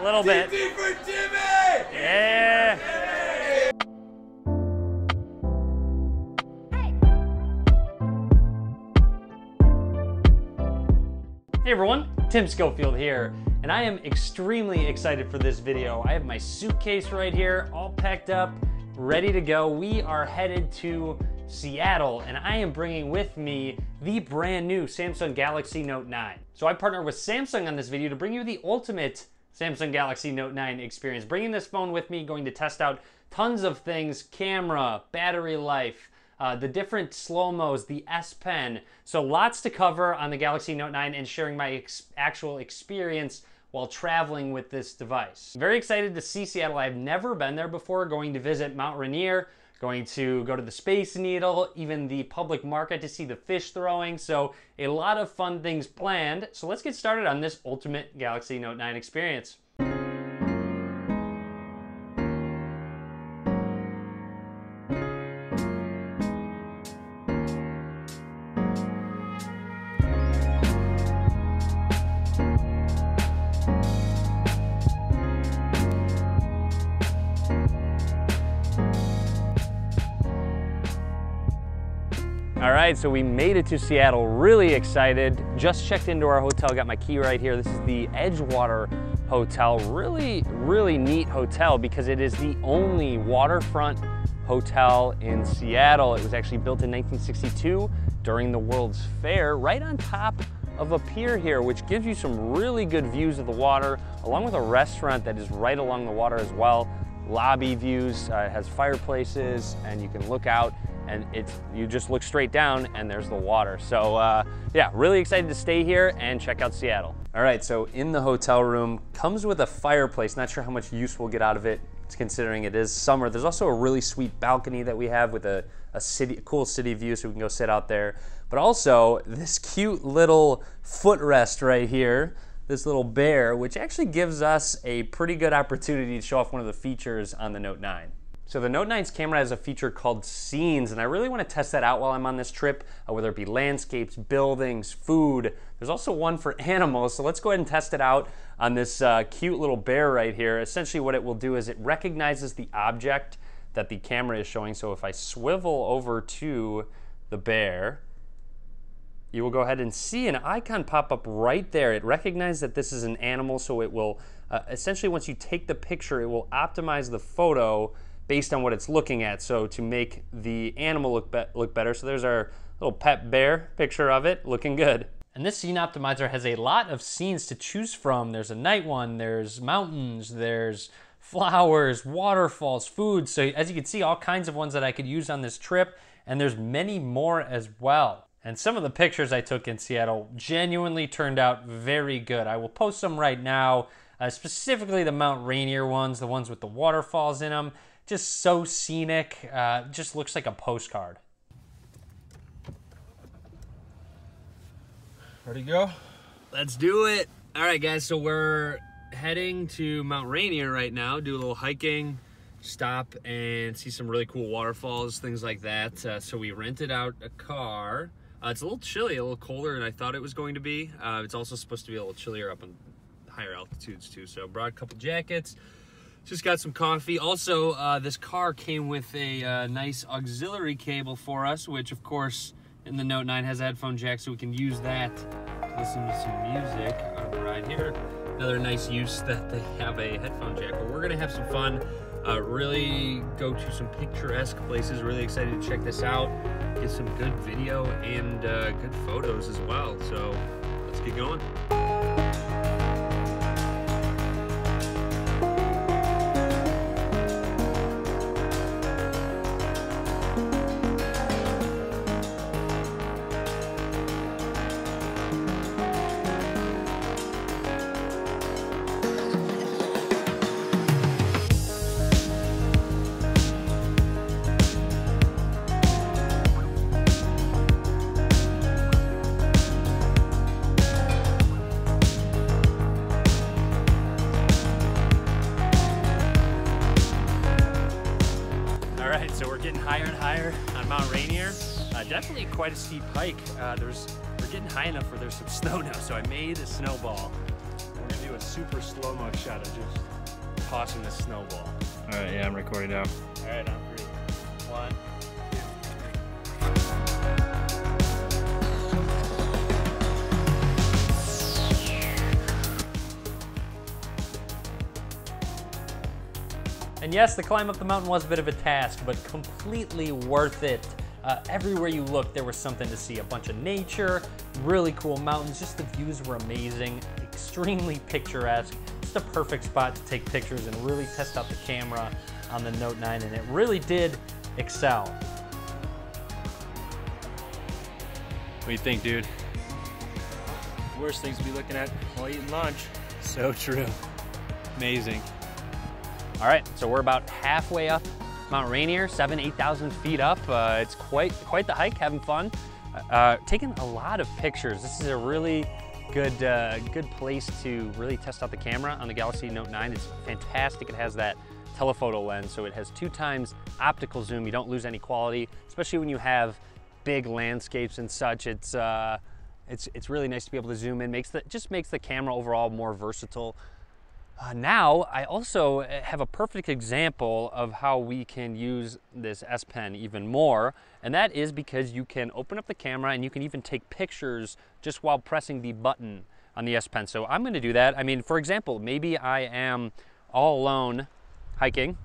A little bit. TT for Timmy! Yeah. Hey everyone, Tim Schofield here, and I am extremely excited for this video. I have my suitcase right here, all packed up, ready to go. We are headed to Seattle, and I am bringing with me the brand new Samsung Galaxy Note 9. So I partnered with Samsung on this video to bring you the ultimate Samsung Galaxy Note 9 experience. Bringing this phone with me, going to test out tons of things, camera, battery life, uh, the different slow-mos, the S Pen. So lots to cover on the Galaxy Note 9 and sharing my ex- actual experience while traveling with this device. Very excited to see Seattle. I've never been there before, going to visit Mount Rainier, going to go to the Space Needle, even the public market to see the fish throwing. So a lot of fun things planned. So let's get started on this ultimate Galaxy Note 9 experience. Right, so we made it to Seattle. Really excited. Just checked into our hotel, got my key right here. This is the Edgewater Hotel. Really, really neat hotel because it is the only waterfront hotel in Seattle. It was actually built in 1962 during the World's Fair, right on top of a pier here, which gives you some really good views of the water, along with a restaurant that is right along the water as well. Lobby views, uh, it has fireplaces, and you can look out and it's you just look straight down and there's the water. So uh, yeah, really excited to stay here and check out Seattle. All right, so in the hotel room comes with a fireplace. Not sure how much use we'll get out of it, considering it is summer. There's also a really sweet balcony that we have with a, a city, a cool city view, so we can go sit out there. But also this cute little footrest right here. This little bear, which actually gives us a pretty good opportunity to show off one of the features on the Note 9. So the Note 9's camera has a feature called Scenes, and I really want to test that out while I'm on this trip, uh, whether it be landscapes, buildings, food. There's also one for animals, so let's go ahead and test it out on this uh, cute little bear right here. Essentially what it will do is it recognizes the object that the camera is showing. So if I swivel over to the bear, you will go ahead and see an icon pop up right there. It recognizes that this is an animal, so it will, uh, essentially once you take the picture, it will optimize the photo based on what it's looking at. So to make the animal look, be look better. So there's our little pet bear picture of it looking good. And this scene optimizer has a lot of scenes to choose from. There's a night one, there's mountains, there's flowers, waterfalls, food. So as you can see, all kinds of ones that I could use on this trip. And there's many more as well. And some of the pictures I took in Seattle genuinely turned out very good. I will post some right now, uh, specifically the Mount Rainier ones, the ones with the waterfalls in them. Just so scenic, uh, just looks like a postcard. Ready to go? Let's do it. All right, guys, so we're heading to Mount Rainier right now, do a little hiking, stop and see some really cool waterfalls, things like that. Uh, so we rented out a car. Uh, it's a little chilly, a little colder than I thought it was going to be. Uh, it's also supposed to be a little chillier up on higher altitudes too. So brought a couple jackets, just got some coffee. Also, uh, this car came with a uh, nice auxiliary cable for us, which of course in the Note 9 has a headphone jack, so we can use that to listen to some music on the ride here. Another nice use that they have a headphone jack, but we're gonna have some fun. Uh, really go to some picturesque places. Really excited to check this out. Get some good video and uh, good photos as well. So let's get going. Getting higher and higher on Mount Rainier. Uh, definitely quite a steep hike. Uh, there's we're getting high enough where there's some snow now, so I made a snowball. We're gonna do a super slow-mo shot of just tossing the snowball. All right, yeah, I'm recording now. All right, on three. One, And yes, the climb up the mountain was a bit of a task, but completely worth it. Uh, everywhere you looked, there was something to see. A bunch of nature, really cool mountains, just the views were amazing, extremely picturesque. Just a perfect spot to take pictures and really test out the camera on the Note 9, and it really did excel. What do you think, dude? worst things to be looking at while eating lunch. So true. Amazing. All right, so we're about halfway up Mount Rainier, seven, 8,000 feet up. Uh, it's quite, quite the hike, having fun. Uh, taking a lot of pictures. This is a really good, uh, good place to really test out the camera on the Galaxy Note 9. It's fantastic. It has that telephoto lens, so it has two times optical zoom. You don't lose any quality, especially when you have big landscapes and such. It's, uh, it's, it's really nice to be able to zoom in. Makes the, just makes the camera overall more versatile. Uh, now, I also uh, have a perfect example of how we can use this S Pen even more, and that is because you can open up the camera and you can even take pictures just while pressing the button on the S Pen. So I'm going to do that. I mean, for example, maybe I am all alone hiking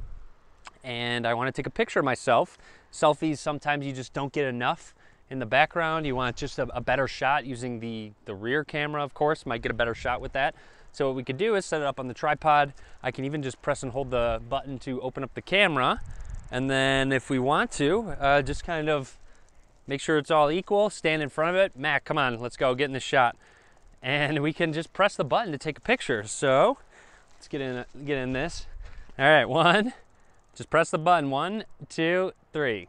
and I want to take a picture of myself. Selfies, sometimes you just don't get enough in the background. You want just a, a, better shot using the, the rear camera, of course, might get a better shot with that. So what we could do is set it up on the tripod. I can even just press and hold the button to open up the camera. And then if we want to, uh, just kind of make sure it's all equal, stand in front of it. Mac, come on, let's go, get in the shot. And we can just press the button to take a picture. So let's get in, get in this. All right, one, just press the button. One, two, three.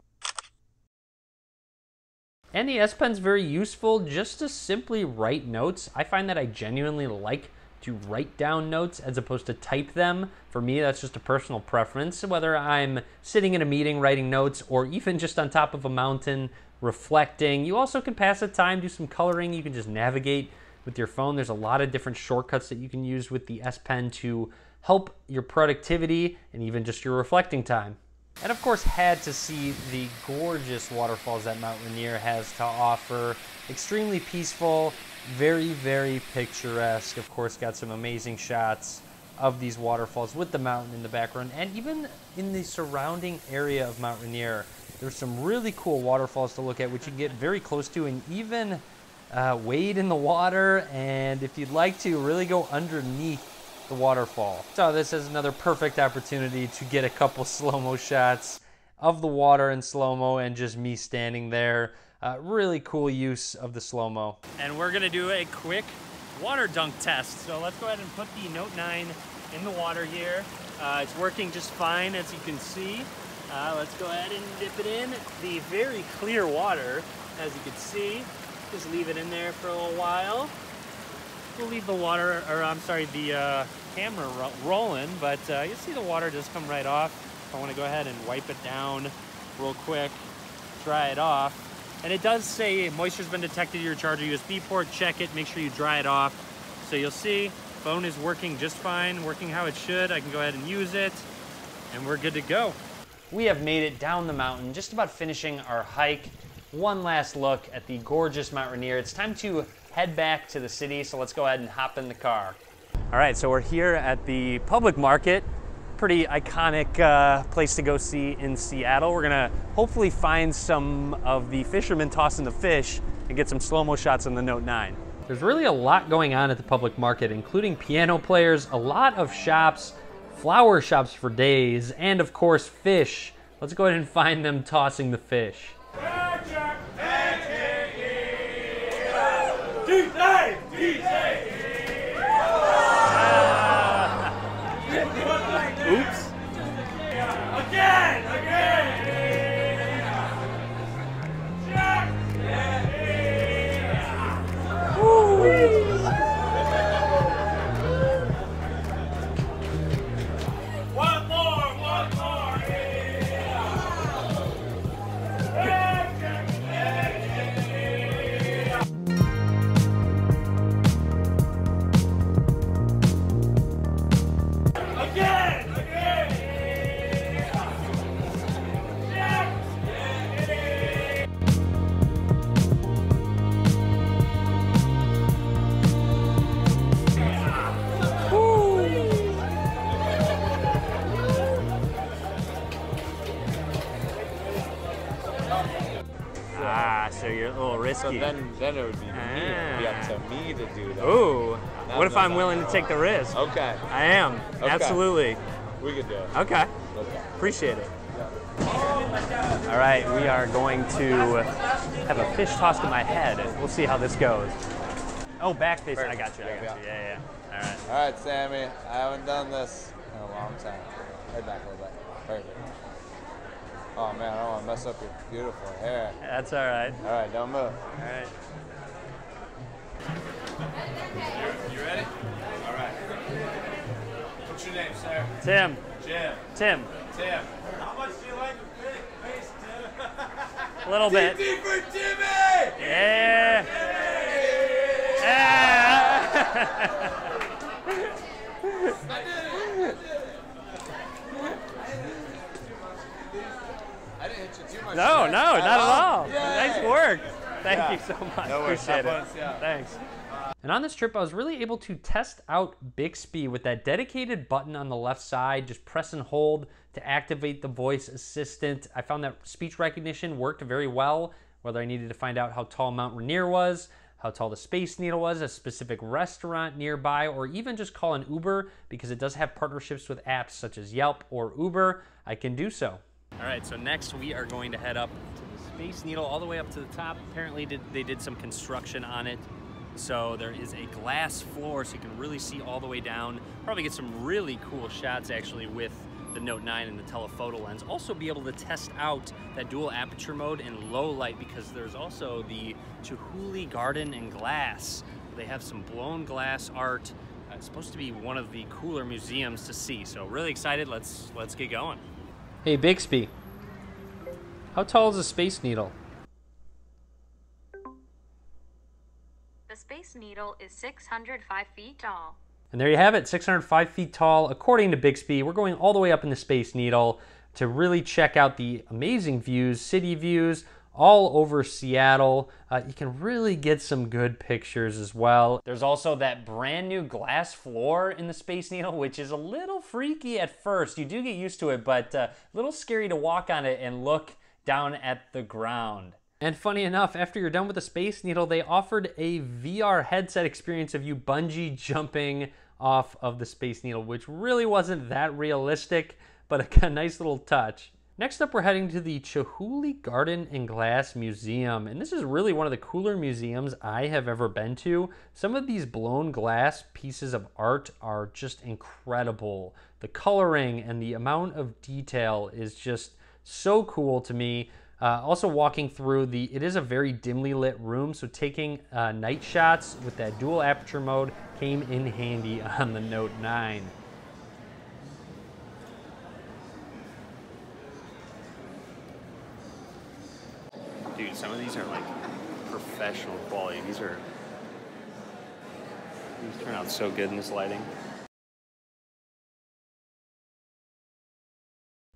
And the S Pen's very useful just to simply write notes. I find that I genuinely like to write down notes as opposed to type them. For me, that's just a personal preference. Whether I'm sitting in a meeting writing notes or even just on top of a mountain reflecting. You also can pass the time, do some coloring. You can just navigate with your phone. There's a lot of different shortcuts that you can use with the S Pen to help your productivity and even just your reflecting time. And of course, had to see the gorgeous waterfalls that Mount Rainier has to offer. Extremely peaceful, very, very picturesque. Of course, got some amazing shots of these waterfalls with the mountain in the background. And even in the surrounding area of Mount Rainier, there's some really cool waterfalls to look at, which you can get very close to and even uh, wade in the water. And if you'd like to, really go underneath the waterfall. So this is another perfect opportunity to get a couple slow-mo shots of the water in slow-mo and just me standing there. Uh, really cool use of the slow-mo. And we're gonna do a quick water dunk test. So let's go ahead and put the Note 9 in the water here. Uh, it's working just fine as you can see. Uh, let's go ahead and dip it in. The very clear water, as you can see. Just leave it in there for a little while we'll leave the water, or I'm sorry, the uh, camera ro rolling, but uh, you'll see the water just come right off. I want to go ahead and wipe it down real quick, dry it off. And it does say moisture's been detected your charger USB port, check it, make sure you dry it off. So you'll see phone is working just fine, working how it should. I can go ahead and use it, and we're good to go. We have made it down the mountain, just about finishing our hike. One last look at the gorgeous Mount Rainier. It's time to head back to the city, so let's go ahead and hop in the car. All right, so we're here at the public market. Pretty iconic uh, place to go see in Seattle. We're gonna hopefully find some of the fishermen tossing the fish and get some slow-mo shots on the Note 9. There's really a lot going on at the public market, including piano players, a lot of shops, flower shops for days, and of course fish. Let's go ahead and find them tossing the fish. DJ! So then, then it would be me. It would be up to Ah. me to do that. Ooh, No, what if no, I'm no. willing to take the risk? Okay, I am, Okay. absolutely. we could do it. Okay, Okay. appreciate it. All right, we are going to have a fish tossed in my head. We'll see how this goes. Oh, back face. I got you. I Yeah, got you. Yeah, yeah. yeah. All right. All right, Sammy. I haven't done this in a long time. Head back a little bit. Perfect. Oh man, I don't want to mess up your beautiful hair. That's all right. All right, don't move. All right. You ready? All right. What's your name, sir? Tim. Jim. Tim. Tim. How much do you like the big face, Tim? A little bit. D for Timmy! Yeah. Yeah. I didn't hit you too much. no, no, not at all. Yay. Nice work. Thank Yeah. you so much. No worries. Appreciate Have it. Yeah. Thanks. And on this trip, I was really able to test out Bixby with that dedicated button on the left side. Just press and hold to activate the voice assistant. I found that speech recognition worked very well, whether I needed to find out how tall Mount Rainier was, how tall the Space Needle was, a specific restaurant nearby, or even just call an Uber because it does have partnerships with apps such as Yelp or Uber. I can do so. All right, so next we are going to head up to the Space Needle all the way up to the top. Apparently did, they did some construction on it. So there is a glass floor so you can really see all the way down. Probably get some really cool shots actually with the Note 9 and the telephoto lens. Also be able to test out that dual aperture mode in low light because there's also the Chihuly Garden and Glass. They have some blown glass art. Uh, it's supposed to be one of the cooler museums to see. So really excited. Let's let's get going. Hey Bixby, how tall is a space needle? The Space Needle is 605 feet tall. And there you have it, 605 feet tall, according to Bixby. We're going all the way up in the Space Needle to really check out the amazing views, city views, all over Seattle. Uh, you can really get some good pictures as well. There's also that brand new glass floor in the Space Needle, which is a little freaky at first. You do get used to it, but uh, a little scary to walk on it and look down at the ground. And funny enough, after you're done with the Space Needle, they offered a VR headset experience of you bungee jumping off of the Space Needle, which really wasn't that realistic, but a nice little touch. Next up, we're heading to the Chihuly Garden and Glass Museum, and this is really one of the cooler museums I have ever been to. Some of these blown glass pieces of art are just incredible. The coloring and the amount of detail is just so cool to me. Uh, also walking through the, it is a very dimly lit room, so taking uh, night shots with that dual aperture mode came in handy on the Note 9. Some of these are like professional quality. These are, these turn out so good in this lighting.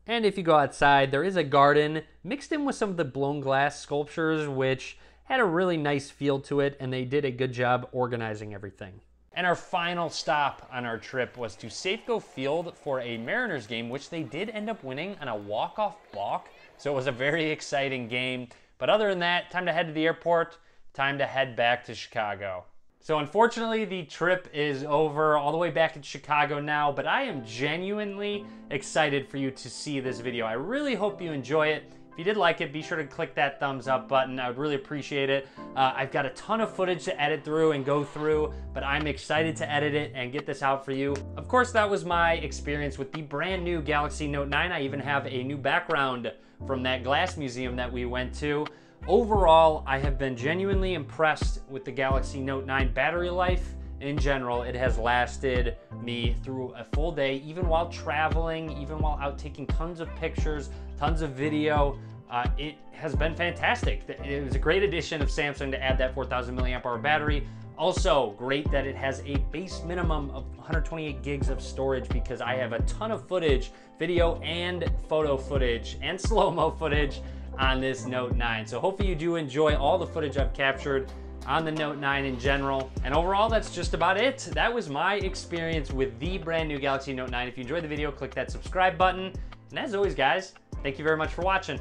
And if you go outside, there is a garden mixed in with some of the blown glass sculptures, which had a really nice feel to it, and they did a good job organizing everything. And our final stop on our trip was to Safeco Field for a Mariners game, which they did end up winning on a walk-off balk. So it was a very exciting game. But other than that, time to head to the airport, time to head back to Chicago. So unfortunately, the trip is over, all the way back in Chicago now, but I am genuinely excited for you to see this video. I really hope you enjoy it. If you did like it, be sure to click that thumbs up button. I would really appreciate it. Uh, I've got a ton of footage to edit through and go through, but I'm excited to edit it and get this out for you. Of course, that was my experience with the brand new Galaxy Note 9. I even have a new background from that glass museum that we went to. Overall, I have been genuinely impressed with the Galaxy Note 9 battery life. In general, it has lasted me through a full day, even while traveling, even while out taking tons of pictures, tons of video. Uh, it has been fantastic. It was a great addition of Samsung to add that 4,000 milliamp hour battery. Also, great that it has a base minimum of 128 gigs of storage because I have a ton of footage, video and photo footage, and slow mo footage on this Note 9. So hopefully you do enjoy all the footage I've captured on the Note 9 in general. And overall, that's just about it. That was my experience with the brand new Galaxy Note 9. If you enjoyed the video, click that subscribe button. And as always, guys, thank you very much for watching.